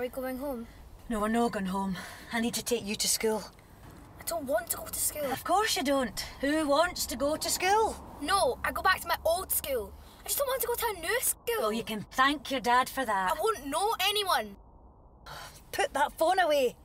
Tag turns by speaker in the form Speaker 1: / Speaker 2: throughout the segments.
Speaker 1: Are we going home?
Speaker 2: No, we're not going home. I need to take you to school.
Speaker 1: I don't want to go to school.
Speaker 2: Of course you don't. Who wants to go to school?
Speaker 1: No, I go back to my old school. I just don't want to go to a new school.
Speaker 2: Well, you can thank your dad for that.
Speaker 1: I won't know anyone.
Speaker 2: Put that phone away.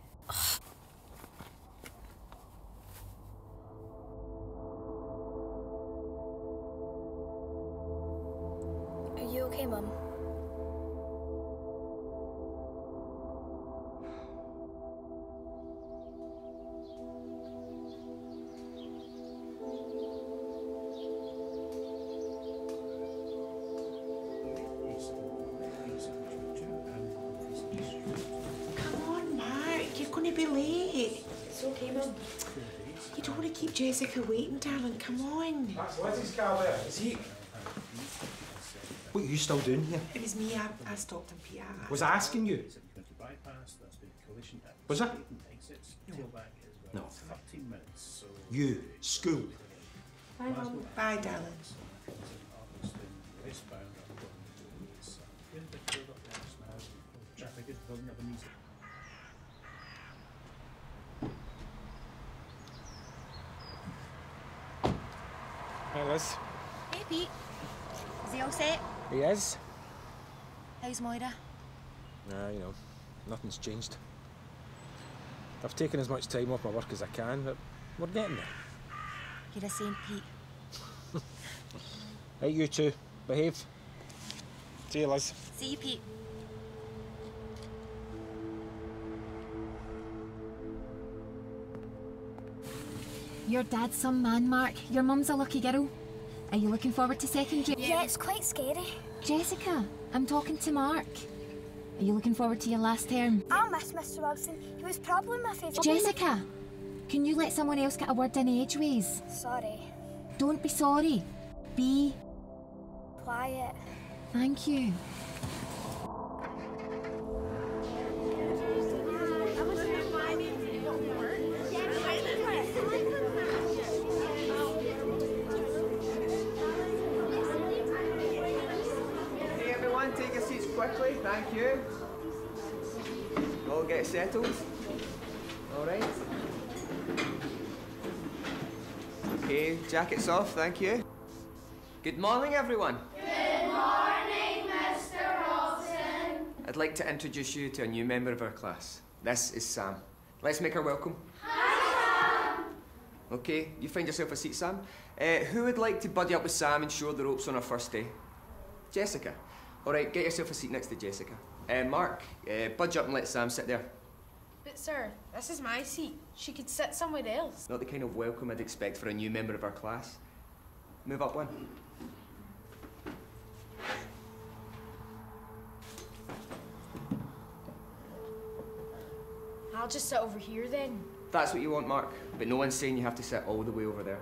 Speaker 3: Jessica waiting, darling. Come on.
Speaker 4: That's Lizzie's car there. Is he? What are you still doing here?
Speaker 3: It was me. I, I stopped in Peter.
Speaker 4: Was I asking you? Was I? No. You, school.
Speaker 3: Bye, Mum. Bye, darling.
Speaker 1: He
Speaker 4: is?
Speaker 1: How's Moira?
Speaker 4: Nah, you know, nothing's changed. I've taken as much time off my work as I can, but we're getting there.
Speaker 1: You're a saint, Pete.
Speaker 4: Hey, you two, behave. See you, Liz.
Speaker 1: See you, Pete.
Speaker 5: Your dad's some man, Mark. Your mum's a lucky girl. Are you looking forward to secondary?
Speaker 1: Yeah, it's quite scary.
Speaker 5: Jessica, I'm talking to Mark. Are you looking forward to your last term?
Speaker 1: I'll miss Mr. Wilson. He was probably my favourite.
Speaker 5: Jessica, can you let someone else get a word in edgeways?
Speaker 1: Sorry.
Speaker 5: Don't be sorry. Be.
Speaker 1: Quiet.
Speaker 5: Thank you.
Speaker 6: Jackets off, thank you. Good morning everyone.
Speaker 7: Good morning, Mr. Wilson.
Speaker 6: I'd like to introduce you to a new member of our class. This is Sam. Let's make her welcome.
Speaker 7: Hi, Sam.
Speaker 6: Okay, you find yourself a seat, Sam. Uh, who would like to buddy up with Sam and show the ropes on her first day? Jessica. All right, get yourself a seat next to Jessica. Uh, Mark, uh, budge up and let Sam sit there.
Speaker 8: Sir, this is my seat. She could sit somewhere else.
Speaker 6: Not the kind of welcome I'd expect for a new member of our class. Move up one.
Speaker 8: I'll just sit over here then.
Speaker 6: That's what you want, Mark. But no one's saying you have to sit all the way over there.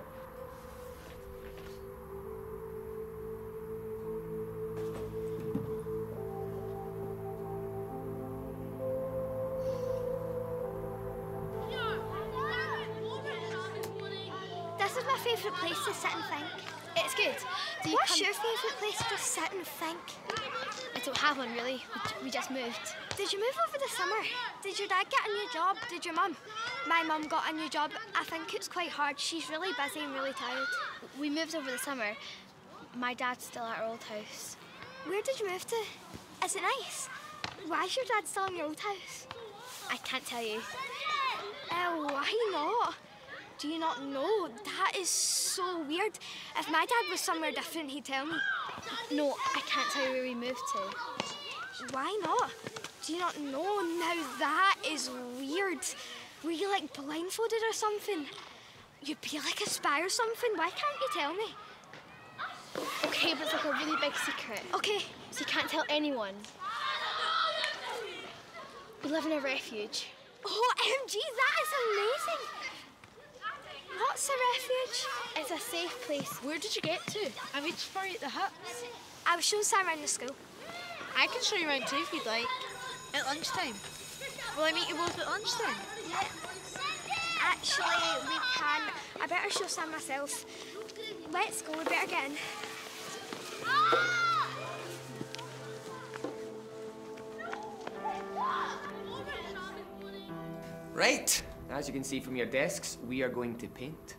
Speaker 1: Sit and think? I don't have one really. We just moved. Did you move over the summer? Did your dad get a new job? Did your mum? My mum got a new job. I think it's quite hard. She's really busy and really tired. We moved over the summer. My dad's still at our old house. Where did you move to? Is it nice? Why is your dad still in your old house? I can't tell you. Oh, why not? Do you not know? That is so weird. If my dad was somewhere different, he'd tell me. No, I can't tell you where we moved to. Why not? Do you not know? Now that is weird. Were you like blindfolded or something? You'd be like a spy or something. Why can't you tell me?
Speaker 8: Okay, but it's like a really big secret.
Speaker 1: Okay.
Speaker 8: So you can't tell anyone.
Speaker 1: We live in a refuge. Oh, MG, that is amazing! What's a refuge? It's a safe place.
Speaker 9: Where did you get to? I reached for you at the huts.
Speaker 1: I was showing Sam around the school.
Speaker 9: I can show you around too if you'd like. At lunchtime. Will I meet you both at lunchtime? then?
Speaker 1: Actually, we can. I better show Sam myself. Let's go, we better get in.
Speaker 6: Right, as you can see from your desks, we are going to paint.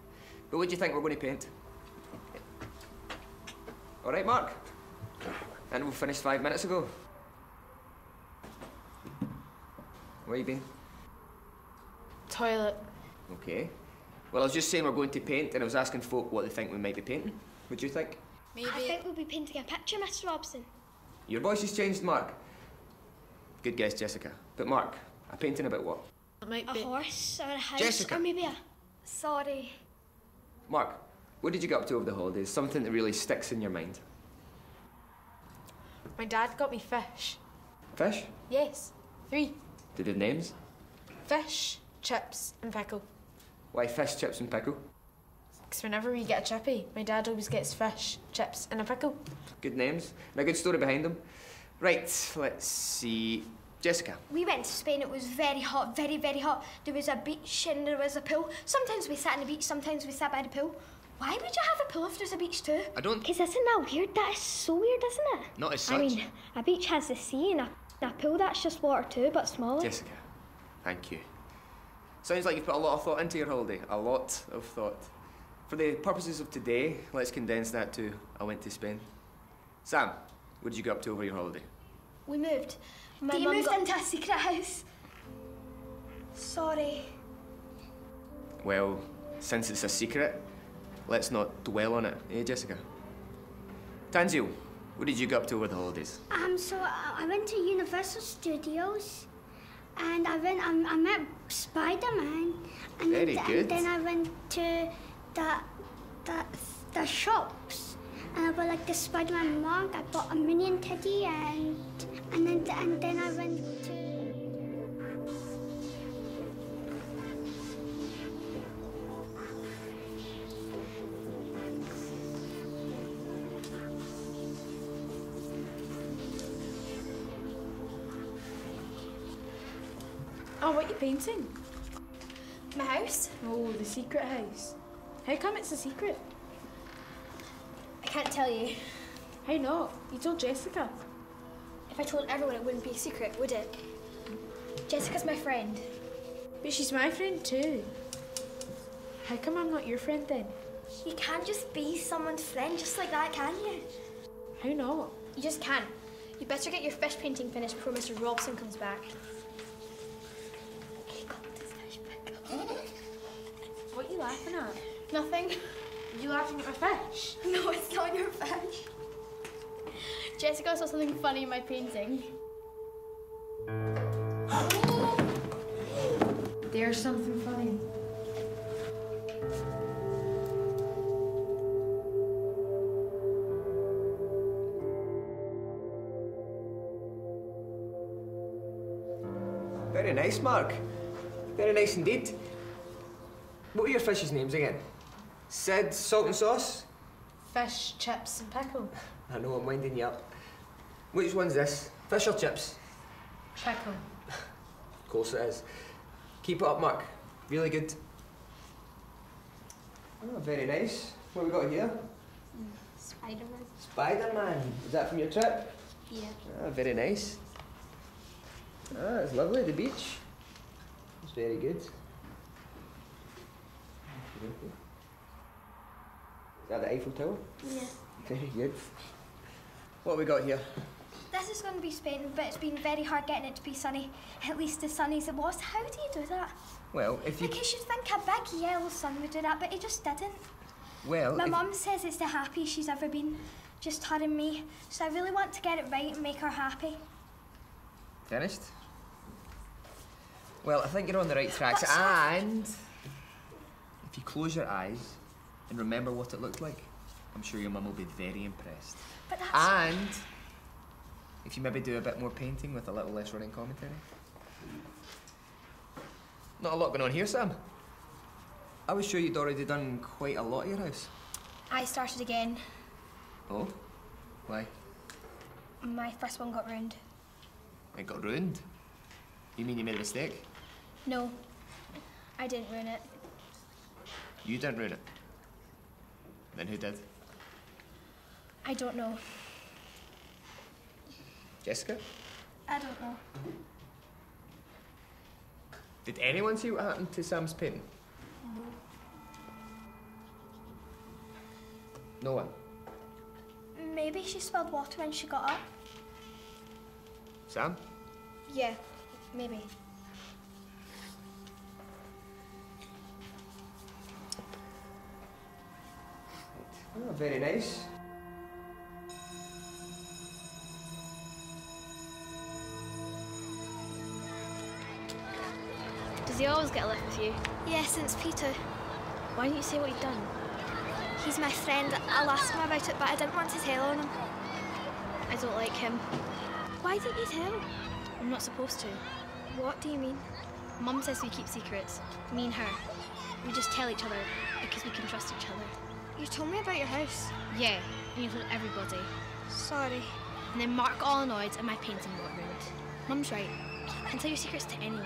Speaker 6: But what do you think we're going to paint? All right, Mark. And we finished five minutes ago. Where you been?
Speaker 9: Toilet.
Speaker 6: Okay. Well, I was just saying we're going to paint, and I was asking folk what they think we might be painting. What do you think?
Speaker 9: Maybe.
Speaker 1: I think we'll be painting a picture, Mr. Robson.
Speaker 6: Your voice has changed, Mark. Good guess, Jessica. But Mark, a painting about what?
Speaker 9: It might
Speaker 1: A
Speaker 9: be.
Speaker 1: horse or a house
Speaker 6: Jessica.
Speaker 1: or maybe a. Sorry.
Speaker 6: Mark, what did you get up to over the holidays? Something that really sticks in your mind.
Speaker 9: My dad got me fish.
Speaker 6: Fish?
Speaker 9: Yes. Three.
Speaker 6: Did they have names?
Speaker 9: Fish, chips, and pickle.
Speaker 6: Why fish, chips, and pickle?
Speaker 9: Because whenever we get a chippy, my dad always gets fish, chips, and a pickle.
Speaker 6: Good names and a good story behind them. Right, let's see. Jessica,
Speaker 1: We went to Spain. It was very hot, very, very hot. There was a beach and there was a pool. Sometimes we sat on the beach, sometimes we sat by the pool. Why would you have a pool if there's a beach too?
Speaker 6: I don't.
Speaker 1: Because isn't that weird? That is so weird, isn't it?
Speaker 6: Not as such.
Speaker 1: I mean, a beach has the sea and a, a pool that's just water too, but smaller.
Speaker 6: Jessica, thank you. Sounds like you've put a lot of thought into your holiday. A lot of thought. For the purposes of today, let's condense that to I went to Spain. Sam, what did you get up to over your holiday?
Speaker 1: We moved.
Speaker 9: My
Speaker 1: you
Speaker 9: mum
Speaker 1: moved
Speaker 9: got-
Speaker 1: into a secret house. Sorry.
Speaker 6: Well, since it's a secret, let's not dwell on it, eh, Jessica? Tanzil, what did you get up to over the holidays?
Speaker 10: Um, so I I went to Universal Studios, and I went. Um, I met Spider Man, and,
Speaker 6: Very
Speaker 10: then,
Speaker 6: good.
Speaker 10: and then I went to the the the shops, and I bought like the Spider Man mug. I bought a minion teddy, and and then and then I went to.
Speaker 9: Oh, what are you painting?
Speaker 1: My house?
Speaker 9: Oh, the secret house. How come it's a secret?
Speaker 1: I can't tell you.
Speaker 9: How not? You told Jessica.
Speaker 1: If I told everyone, it wouldn't be a secret, would it? Jessica's my friend.
Speaker 9: But she's my friend too. How come I'm not your friend then?
Speaker 1: You can't just be someone's friend just like that, can you?
Speaker 9: How not?
Speaker 1: You just can't. You better get your fish painting finished before Mr. Robson comes back.
Speaker 9: What are you laughing at?
Speaker 1: Nothing.
Speaker 9: You laughing at my fish?
Speaker 1: No, it's not your fish. Jessica saw something funny in my painting.
Speaker 11: There's something funny.
Speaker 6: Very nice, Mark. Very nice indeed. What were your fish's names again? Sid, salt and sauce?
Speaker 9: Fish, chips, and pickle.
Speaker 6: I know, I'm winding you up. Which one's this? Fish or chips?
Speaker 9: Pickle.
Speaker 6: Of course it is. Keep it up, Mark. Really good. Oh, very nice. What have we got here?
Speaker 1: Spider-Man.
Speaker 6: Spider-Man. Is that from your trip?
Speaker 1: Yeah.
Speaker 6: Ah, very nice. Ah, it's lovely, the beach. It's very good. Is that the Eiffel Tower?
Speaker 1: Yeah.
Speaker 6: Very good. What have we got here?
Speaker 1: This is going to be Spain, but it's been very hard getting it to be sunny. At least as sunny as it was. How do you do that?
Speaker 6: Well, if you...
Speaker 1: Because you'd think a big yellow sun would do that, but it just didn't.
Speaker 6: Well,
Speaker 1: My mum says it's the happiest she's ever been, just her and me. So I really want to get it right and make her happy.
Speaker 6: Finished? Well, I think you're on the right tracks.
Speaker 1: But,
Speaker 6: And if you close your eyes and remember what it looked like, I'm sure your mum will be very impressed.
Speaker 1: But that's
Speaker 6: And if you maybe do a bit more painting with a little less running commentary, Not a lot going on here, Sam. I was sure you'd already done quite a lot at your house.
Speaker 1: I started again.
Speaker 6: Oh? Why?
Speaker 1: My first one got ruined.
Speaker 6: It got ruined. You mean you made a mistake?
Speaker 1: No, I didn't ruin it.
Speaker 6: You didn't ruin it. Then who did?
Speaker 1: I don't know.
Speaker 6: Jessica?
Speaker 1: I don't know.
Speaker 6: Did anyone see what happened to Sam's painting? No one.
Speaker 1: Maybe she spilled water when she got up.
Speaker 6: Sam?
Speaker 1: Yeah, maybe.
Speaker 6: Oh, very nice.
Speaker 1: Get a lift with you? Yeah, since Peter. Why didn't you say what he'd done? He's my friend. I'll ask him about it, but I didn't want to tell on him. I don't like him. Why didn't you tell? I'm not supposed to. What do you mean? Mum says we keep secrets. Me and her. We just tell each other because we can trust each other. You told me about your house. Yeah, and you told everybody. Sorry. And then Mark all annoyed and my painting got ruined. Mum's right. You can tell your secrets to anyone.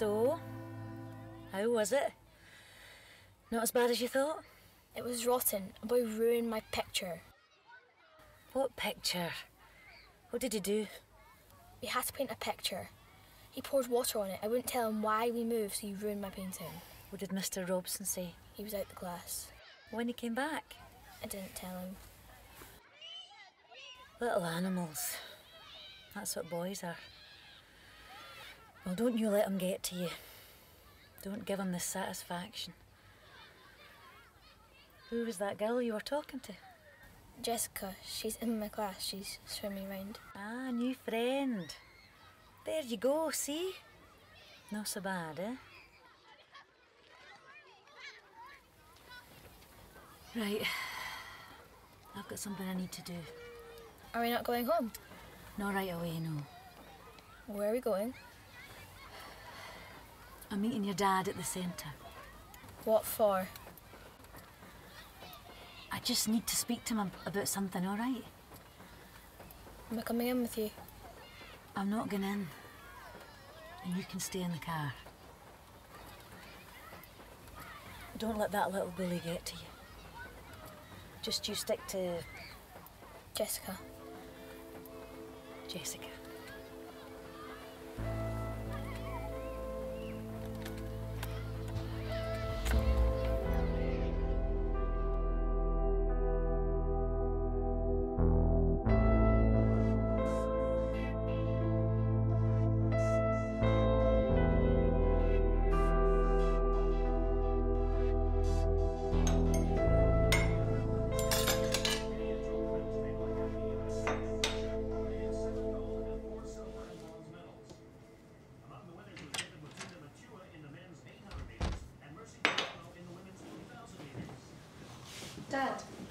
Speaker 2: So, how was it? Not as bad as you thought?
Speaker 1: It was rotten. A boy ruined my picture.
Speaker 2: What picture? What did he do?
Speaker 1: We had to paint a picture. He poured water on it. I wouldn't tell him why we moved, so he ruined my painting.
Speaker 2: What did Mr. Robson say?
Speaker 1: He was out the class.
Speaker 2: When he came back?
Speaker 1: I didn't tell him.
Speaker 2: Little animals. That's what boys are. Well, don't you let him get to you. Don't give him the satisfaction. Who was that girl you were talking to?
Speaker 1: Jessica, she's in my class. She's swimming around.
Speaker 2: Ah, new friend. There you go, see? Not so bad, eh? Right. I've got something I need to do.
Speaker 1: Are we not going home?
Speaker 2: Not right away, no.
Speaker 1: Where are we going?
Speaker 2: I'm meeting your dad at the centre.
Speaker 1: What for?
Speaker 2: I just need to speak to him about something, all right?
Speaker 1: Am I coming in with you?
Speaker 2: I'm not going in. And you can stay in the car. Don't let that little bully get to you. Just you stick to
Speaker 1: Jessica.
Speaker 2: Jessica.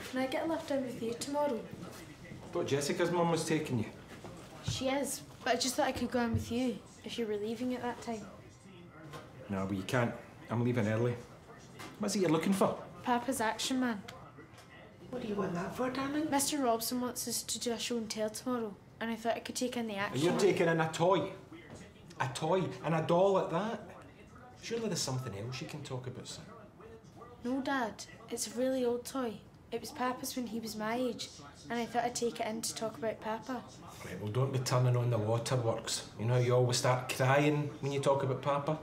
Speaker 8: Can I get a lift in with you tomorrow?
Speaker 4: Thought Jessica's mum was taking you.
Speaker 8: She is, but I just thought I could go in with you if you were leaving at that time.
Speaker 4: No, but you can't. I'm leaving early. What's it you're looking for?
Speaker 8: Papa's action man.
Speaker 3: What do you want that for, darling?
Speaker 8: Mr. Robson wants us to do a show and tell tomorrow, and I thought I could take in the
Speaker 4: And
Speaker 8: action.
Speaker 4: you're taking in a toy. A toy and a doll at that. Surely there's something else you can talk about, son.
Speaker 8: No, Dad. It's a really old toy. It was Papa's when he was my age, and I thought I'd take it in to talk about Papa.
Speaker 4: Right, well, don't be turning on the waterworks. You know, you always start crying when you talk about Papa.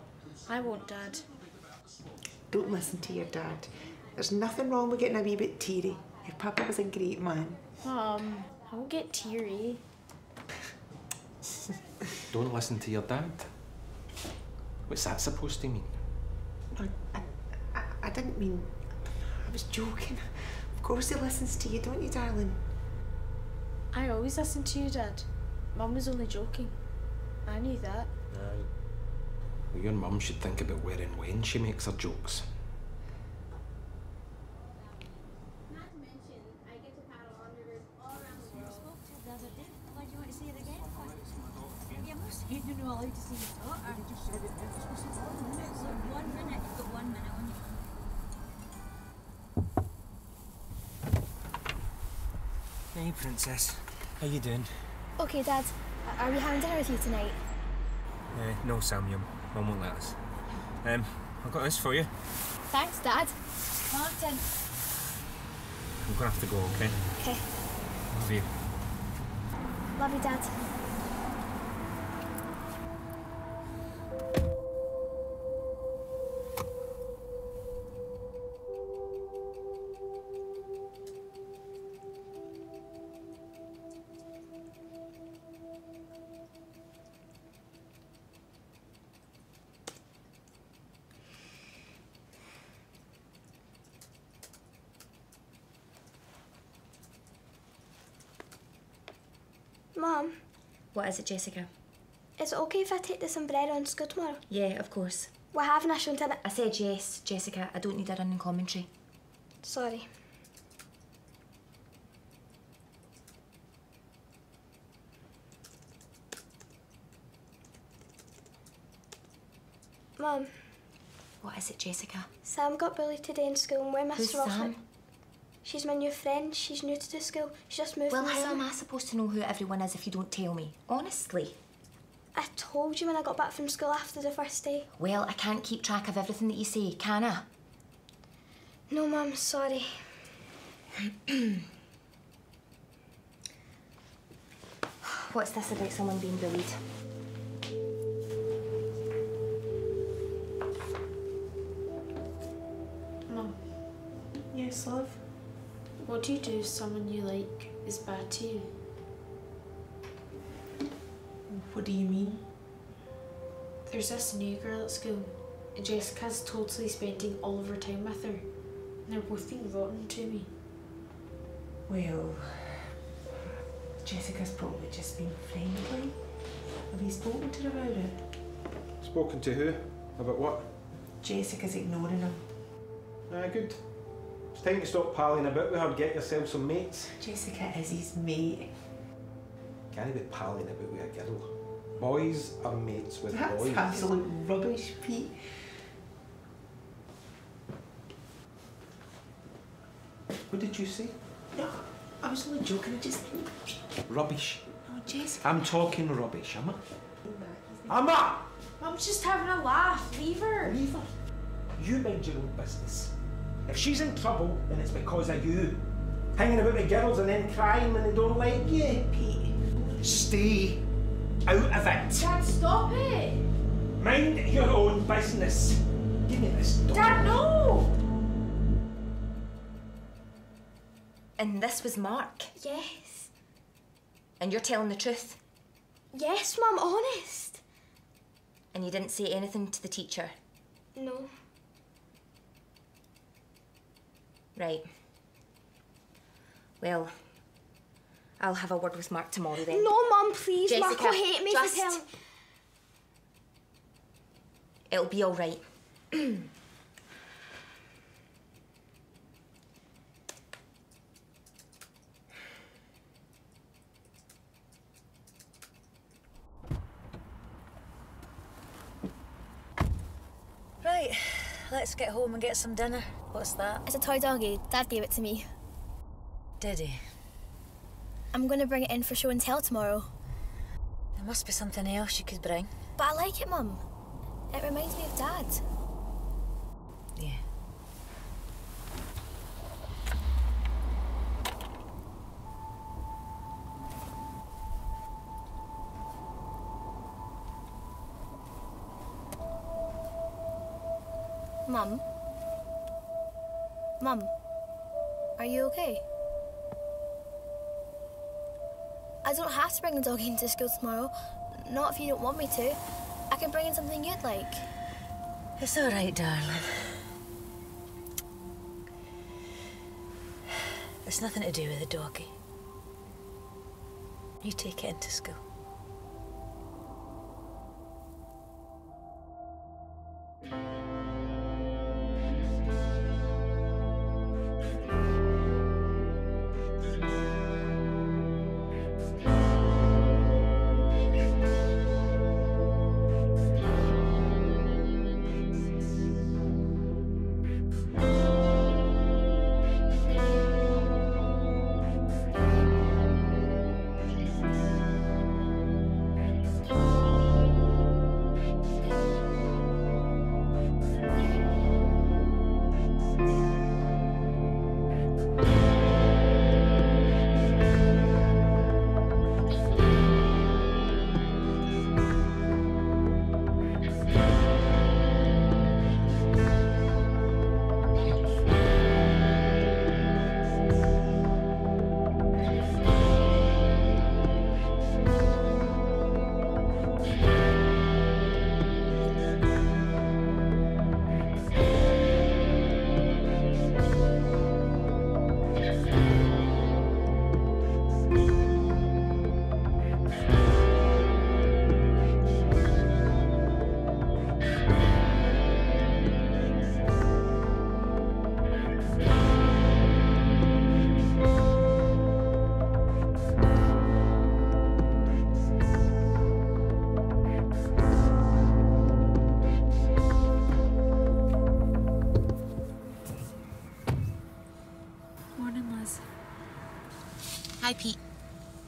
Speaker 8: I won't, Dad.
Speaker 3: Don't listen to your dad. There's nothing wrong with getting a wee bit teary. Your papa was a great man.
Speaker 8: Mum, I won't get teary.
Speaker 4: Don't listen to your dad. What's that supposed to mean?
Speaker 3: I, I, I, I didn't mean. I was joking. Of course he listens to you, don't you, darling?
Speaker 8: I always listen to you, Dad. Mum was only joking. I knew that.
Speaker 4: Aye. Well, your mum should think about where and when she makes her jokes.
Speaker 12: Hey, Princess. How you doing?
Speaker 1: Okay, Dad. Are we having dinner with you tonight?
Speaker 12: Uh, no, Samuel. Mum won't let us. Um, I've got this for you.
Speaker 1: Thanks, Dad. Martin.
Speaker 12: I'm gonna have to go, okay?
Speaker 1: Okay.
Speaker 12: Love you.
Speaker 1: Love you, Dad. Mum,
Speaker 2: What is it, Jessica?
Speaker 1: is it okay if I take the sombrero on school tomorrow?
Speaker 2: Yeah, of course.
Speaker 1: We're having a show town.
Speaker 2: I said yes, Jessica. I don't need a running commentary.
Speaker 1: Sorry. Mum,
Speaker 2: What is it, Jessica?
Speaker 1: Sam got bullied today in school and we're
Speaker 2: Who's. Sam?
Speaker 1: She's my new friend. She's new to the school. She just moved
Speaker 2: Well, how am. I supposed to know who everyone is if you don't tell me? Honestly.
Speaker 1: I told you when I got back from school after the first day.
Speaker 2: Well, I can't keep track of everything that you say, can I?
Speaker 1: No, Mum, sorry.
Speaker 2: What's this about someone being bullied?
Speaker 8: What do you do if someone you like is bad to you?
Speaker 3: What do you mean?
Speaker 8: There's this new girl at school, and Jessica's totally spending all of her time with her. And they're both being rotten to me.
Speaker 3: Well, Jessica's probably just been friendly. Have you spoken to her about it?
Speaker 4: Spoken to who? About what?
Speaker 3: Jessica's ignoring him.
Speaker 4: Ah, good. Time to stop palling about with her. Get yourself some mates.
Speaker 3: Jessica is his mate.
Speaker 4: Can't be palling about with a girl. Boys are mates with
Speaker 3: That's
Speaker 4: boys.
Speaker 3: absolute rubbish, Pete.
Speaker 4: What did you say?
Speaker 3: No, I was only joking. I just.
Speaker 4: Rubbish.
Speaker 3: No, Jessica.
Speaker 4: I'm talking rubbish, am I? Am I?
Speaker 8: I'm just having a laugh. Leave her.
Speaker 4: Leave her. You mind your own business. If she's in trouble, then it's because of you. Hanging about with girls and then crying when they don't like you.
Speaker 3: Pete.
Speaker 4: Stay out of it.
Speaker 8: Dad, stop it.
Speaker 4: Mind your own business. Give me this dog.
Speaker 8: Dad, no.
Speaker 2: And this was Mark.
Speaker 1: Yes.
Speaker 2: And you're telling the truth.
Speaker 1: Yes, Mum, honest.
Speaker 2: And you didn't say anything to the teacher.
Speaker 1: No.
Speaker 2: Right. Well, I'll have a word with Mark tomorrow then.
Speaker 1: No, Mum, please. Mark will hate me
Speaker 2: just-
Speaker 1: for telling.
Speaker 2: It'll be all right. Right, let's get home and get some dinner. What's that?
Speaker 1: It's a toy doggy. Dad gave it to me.
Speaker 2: Did he?
Speaker 1: I'm going to bring it in for show and tell tomorrow.
Speaker 2: There must be something else you could bring.
Speaker 1: But I like it, Mum. It reminds me of Dad.
Speaker 2: Yeah.
Speaker 1: Mum? Mum, are you okay? I don't have to bring the dog into school tomorrow. Not if you don't want me to. I can bring in something you'd like.
Speaker 2: It's all right, darling. It's nothing to do with the doggy. You take it into school.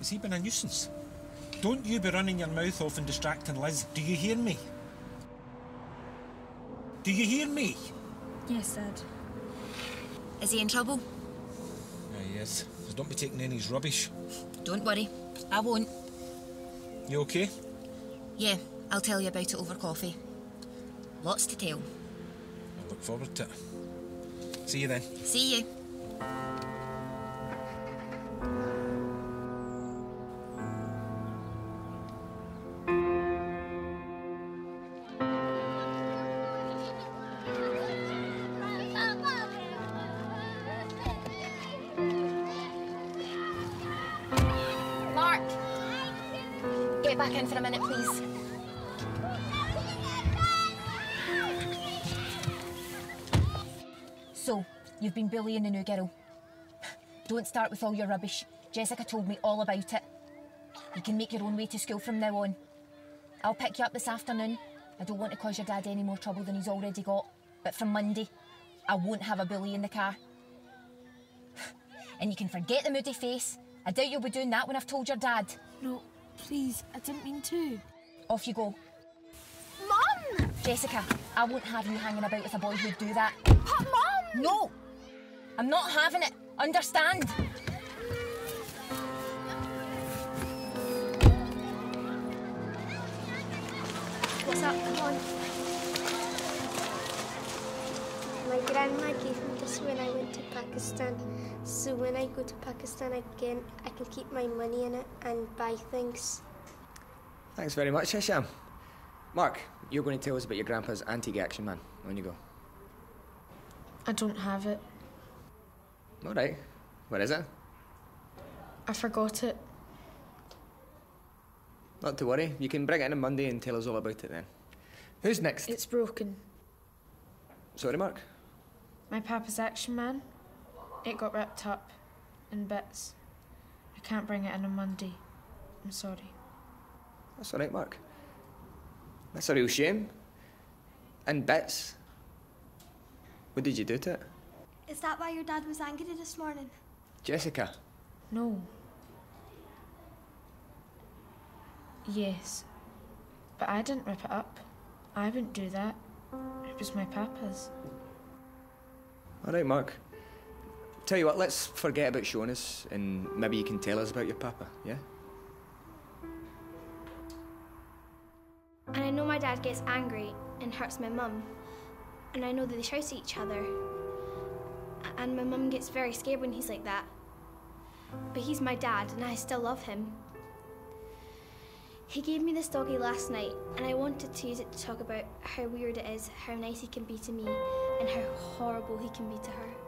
Speaker 4: Has he been a nuisance? Don't you be running your mouth off and distracting Liz. Do you hear me? Do you hear me?
Speaker 11: Yes, Dad.
Speaker 13: Is he in trouble?
Speaker 4: Yeah, he is. Just don't be taking any of his rubbish.
Speaker 13: Don't worry, I won't.
Speaker 4: You okay?
Speaker 13: Yeah, I'll tell you about it over coffee. Lots to tell.
Speaker 4: I look forward to it. See you then.
Speaker 13: See you.
Speaker 11: Get back in for a minute, please.
Speaker 5: So, you've been bullying the new girl. Don't start with all your rubbish. Jessica told me all about it. You can make your own way to school from now on. I'll pick you up this afternoon. I don't want to cause your dad any more trouble than he's already got. But from Monday, I won't have a bully in the car. And you can forget the moody face. I doubt you'll be doing that when I've told your dad.
Speaker 11: No, please, I didn't mean to.
Speaker 5: Off you go.
Speaker 1: Mum!
Speaker 5: Jessica, I won't have you hanging about with a boy who'd do that.
Speaker 1: But Mum!
Speaker 5: No! I'm not having it. Understand?
Speaker 10: What's up? Come on. My grandma gave me this when I went to Pakistan. So when I go to Pakistan again, I can keep my money in it and buy things.
Speaker 6: Thanks very much, Hisham. Mark, you're going to tell us about your grandpa's antique action man. On you go.
Speaker 8: I don't have it.
Speaker 6: All right. Where is it?
Speaker 8: I forgot it.
Speaker 6: Not to worry. You can bring it in on Monday and tell us all about it then. Who's next?
Speaker 8: It's broken.
Speaker 6: Sorry, Mark.
Speaker 8: My papa's action man. It got ripped up in bits. I can't bring it in on Monday. I'm sorry.
Speaker 6: That's all right, Mark. That's a real shame. In bits. What did you do to it?
Speaker 1: Is that why your dad was angry this morning?
Speaker 6: Jessica.
Speaker 8: No. Yes. But I didn't rip it up. I wouldn't do that. It was my papa's.
Speaker 6: All right, Mark. Tell you what, let's forget about showing and maybe you can tell us about your papa, yeah?
Speaker 1: And I know my dad gets angry and hurts my mum. and I know that they shout at each other. And my mum gets very scared when he's like that. But he's my dad, and I still love him. He gave me this doggy last night, and I wanted to use it to talk about how weird it is, how nice he can be to me, and how horrible he can be to her.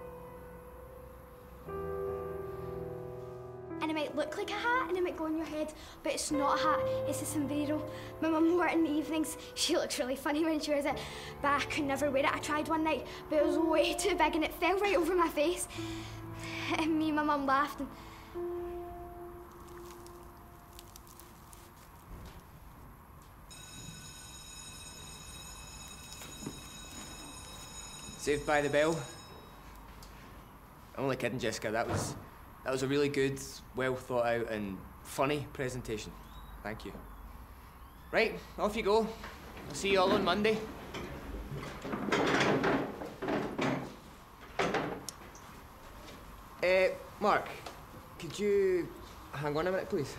Speaker 1: And it might look like a hat and it might go on your head, but it's not a hat, it's a sombrero. My mum wore it in the evenings. She looks really funny when she wears it, but I could never wear it. I tried one night, but it was way too big and it fell right over my face. And me and my mum laughed.
Speaker 6: Saved by the Bell. I'm only kidding, Jessica. That was that was a really good, well thought out and funny presentation. Thank you. Right, off you go. I'll see you all on Monday. Uh, Mark, could you hang on a minute, please?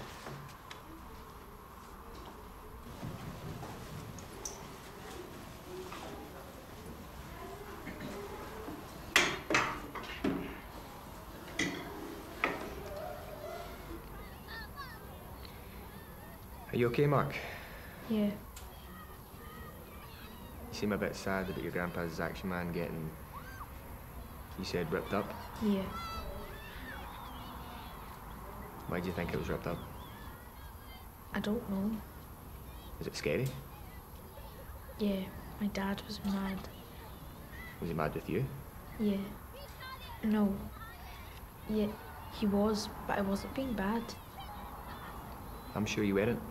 Speaker 6: You okay, Mark?
Speaker 8: Yeah.
Speaker 6: You seem a bit sad about your grandpa's action man getting, you said, ripped up.
Speaker 8: Yeah.
Speaker 6: Why do you think it was ripped up?
Speaker 8: I don't know.
Speaker 6: Is it scary?
Speaker 8: Yeah, my dad was mad.
Speaker 6: Was he mad with you?
Speaker 8: Yeah. No. Yeah, he was, but I wasn't being bad.
Speaker 6: I'm sure you weren't.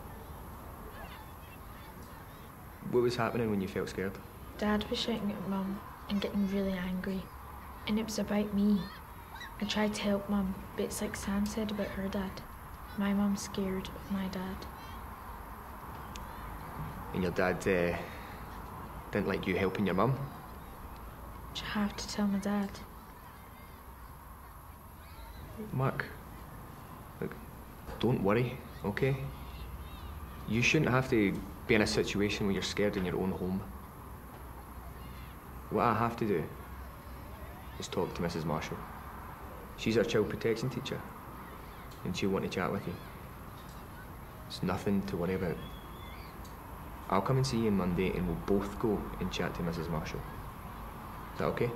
Speaker 6: What was happening when you felt scared?
Speaker 8: Dad was shouting at Mum and getting really angry. And it was about me. I tried to help Mum, but it's like Sam said about her dad. My mum's scared of my dad.
Speaker 6: And your dad uh, didn't like you helping your mum?
Speaker 8: Do you have to tell my dad?
Speaker 6: Mark, look, don't worry, okay? You shouldn't have to be in a situation where you're scared in your own home. What I have to do is talk to Mrs. Marshall. She's our child protection teacher, and she'll want to chat with you. It's nothing to worry about. I'll come and see you on Monday, and we'll both go and chat to Mrs. Marshall. Is that okay?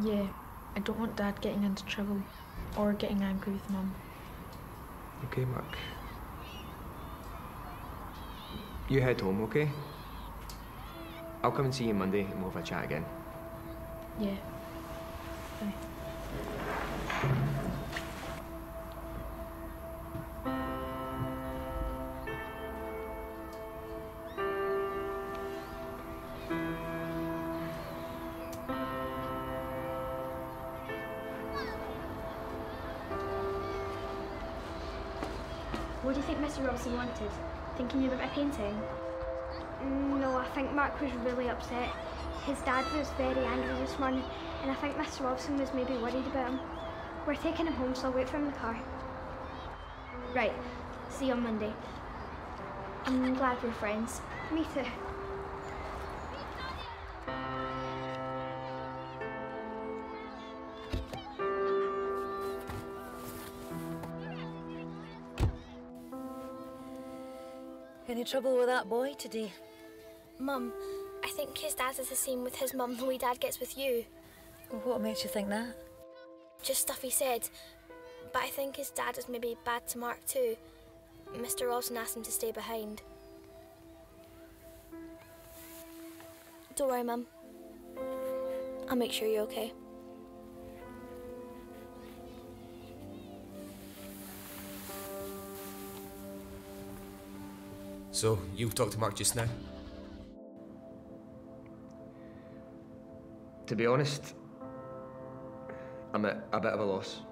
Speaker 8: Yeah, I don't want Dad getting into trouble or getting angry with Mum.
Speaker 6: Okay, Mark. You head home, okay? I'll come and see you Monday and we'll have a chat again.
Speaker 8: Yeah. Bye.
Speaker 1: What do you think Mr. Robson wanted? Thinking you about my painting? No, I think Mark was really upset. His dad was very angry this morning, and I think Mr. Robson was maybe worried about him. We're taking him home, so I'll wait for him in the car. Right, see you on Monday. I'm glad we're friends. Me too.
Speaker 2: Any trouble with that boy today?
Speaker 1: Mum, I think his dad is the same with his mum the way dad gets with you.
Speaker 2: What makes you think that?
Speaker 1: Just stuff he said. But I think his dad is maybe bad to Mark too. Mr. Robson asked him to stay behind. Don't worry, Mum. I'll make sure you're okay.
Speaker 12: So, you talked to Mark just now?
Speaker 6: To be honest, I'm at a bit of a loss.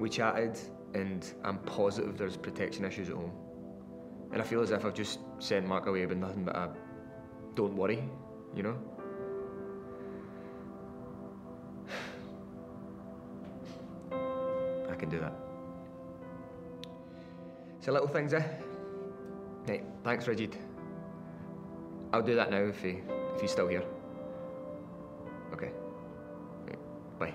Speaker 6: We chatted, and I'm positive there's protection issues at home. And I feel as if I've just sent Mark away with nothing but a don't worry, you know? I can do that. So little things, eh? Right, thanks, Rigid. I'll do that now if he if he's still here. Okay. Right, Bye.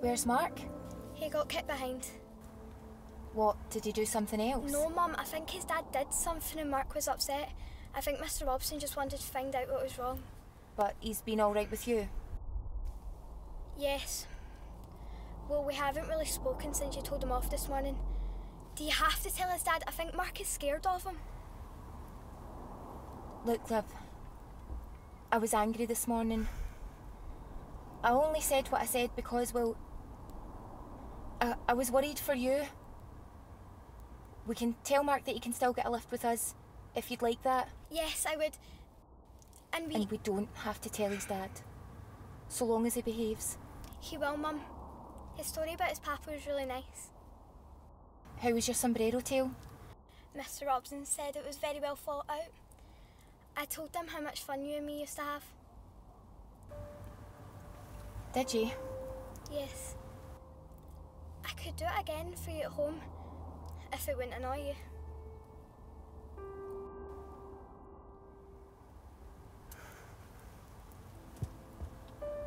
Speaker 5: Where's Mark?
Speaker 1: He got kicked behind.
Speaker 5: What, did he do something else?
Speaker 1: No, Mum, I think his dad did something and Mark was upset. I think Mr. Robson just wanted to find out what was wrong.
Speaker 5: But he's been alright with you?
Speaker 1: Yes. Well, we haven't really spoken since you told him off this morning. Do you have to tell his dad? I think Mark is scared of him.
Speaker 5: Look, love. I was angry this morning. I only said what I said because, well, I, I was worried for you. We can tell Mark that he can still get a lift with us, if you'd like that.
Speaker 1: Yes, I would. And we.
Speaker 5: And we don't have to tell his dad. So long as he behaves.
Speaker 1: He will, Mum. His story about his papa was really nice.
Speaker 5: How was your sombrero tale?
Speaker 1: Mr. Robson said it was very well thought out. I told them how much fun you and me used to have.
Speaker 5: Did you?
Speaker 1: Yes. I could do it again for you at home, if it wouldn't annoy you.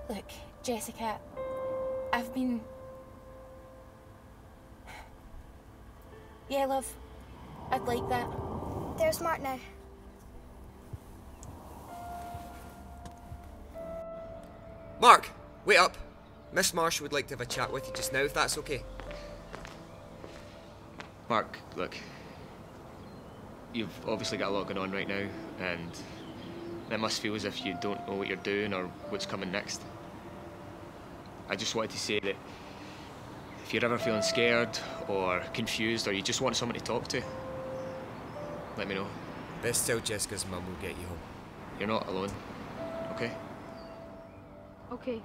Speaker 5: Look, Jessica, I've been. Yeah, love. I'd like that.
Speaker 1: There's Mark now.
Speaker 6: Mark, wait up. Miss Marsh would like to have a chat with you just now, if that's okay. Mark, look. You've obviously got a lot going on right now, and it must feel as if you don't know what you're doing or what's coming next. I just wanted to say that if you're ever feeling scared or confused or you just want someone to talk to, let me know.
Speaker 12: Best tell Jessica's mum will get you home.
Speaker 6: You're not alone, okay?
Speaker 8: Okay.